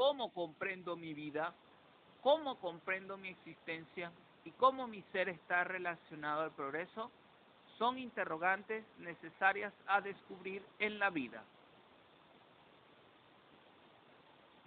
cómo comprendo mi vida, cómo comprendo mi existencia y cómo mi ser está relacionado al progreso son interrogantes necesarias a descubrir en la vida.